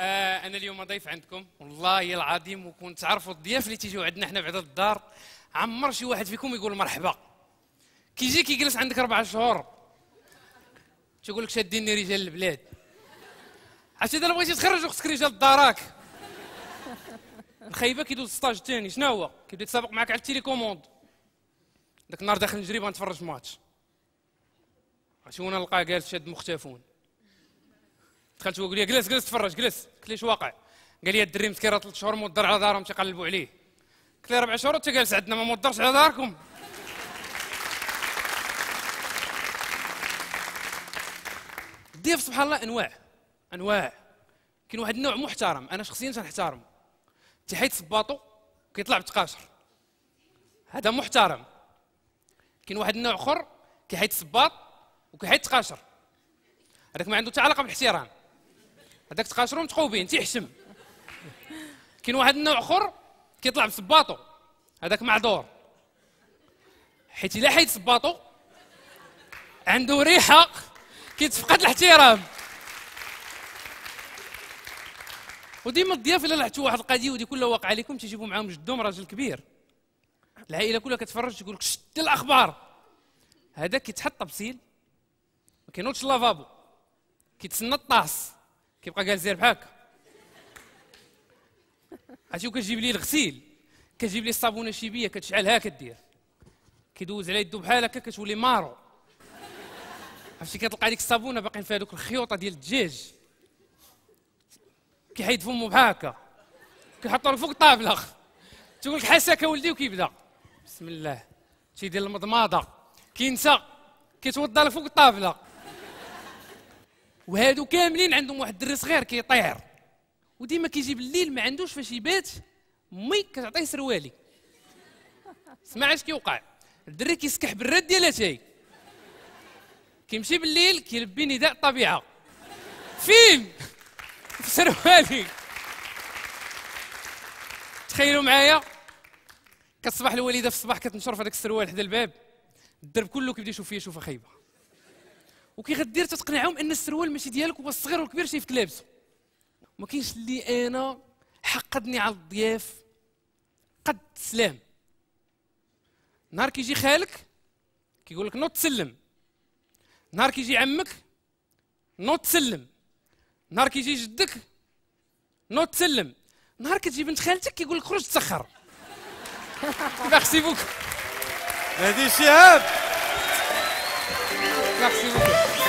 أنا اليوم ضيف عندكم. والله العظيم وكنت تعرفوا الضياف اللي تيجيو عندنا حنا بعد الدار. عمر شي واحد فيكم يقول مرحبا. كيجي كيجلس عندك أربع شهور. تيقول لك شاداني رجال البلاد. عرفتي إذا بغيتي تخرج خصك رجال دارك الخايبه كيدوز stage الثاني شنو هو؟ كيبدا يتسابق معاك على ال télécommande داك النهار داخل نجري بغا نتفرج ماتش. عرفتي وأنا نلقاه جالس شاد مختفون. دخلت هو قال لي جلس جلس تفرج جلس. قلت لي اش واقع قال لي الدري مسكين راه ثلاث شهور مودر على دارهم تيقلبوا عليه. قلت له ربع شهور انت جالس عندنا ما مودرش على داركم. الضيف سبحان الله أنواع أنواع. كاين واحد النوع محترم أنا شخصيا تنحترمه تيحيد صباطو كيطلع بتقاشر. هذا محترم. كاين واحد النوع آخر كيحيد صباط وكيحيد تقاشر. هذاك ما عنده حتى علاقة بالاحترام هذاك تقاشرو متقوبين تيحشم كاين واحد النوع اخر كيطلع بصباطو هذاك معذور حيت إلا حيد صباطو عنده ريحة كيتفقد الاحترام. وديما الضياف إلا لعبتوا واحد القضية ودي كلها واقع عليكم تيجيبوا معاهم جدهم راجل كبير. العائلة كلها كتفرج تقول لك شد الأخبار. هذا كيتحط طبسيل ما كينوضش lavabo. كيتسنى الطاس. كيبقى جالس بحال هكا. عرفتي وكتجيب لي الغسيل كتجيب لي الصابونة الشيبية كتشعلها كدير كيدوز على يدو بحال هكا كتولي marron. عرفتي كتلقى ديك الصابونة باقيين فيها دوك الخيوطة ديال الدجاج. كيحيد فمو بحال هكا كيحطو فوق الطابله تقول لك حاسك ولدي وكيبدأ. بسم الله. تيدير المضماضه كينسى كيتوضا فوق الطابله وهادو كاملين عندهم واحد الدري صغير كيطير. وديما كيجي بالليل ما عندوش فاش يبات مي كتعطيه سروالي. سمع اش كيوقع. الدري كيسكح بالرد ديال أتاي. كيمشي بالليل كيلبي نداء الطبيعه فين في سروالي. تخيلوا معايا كتصبح الوالدة في الصباح كتنشر في هذاك السروال حدا الباب الدرب كله كيبدا يشوف فيا شوفه خايبه وكي غدير تتقنعهم أن السروال ماشي ديالك هو الصغير والكبير شايفك لابسه ما كاينش اللي أنا حقدني على الضياف قد سلام. نهار كيجي خالك كيقول لك نوض تسلم. نهار كيجي عمك نوض تسلم. نهار كيجي جدك نوض تسلم. نهار كتجي بنت خالتك كيقول لك خرج تسخر. merci beaucoup مهدي شهاب. merci beaucoup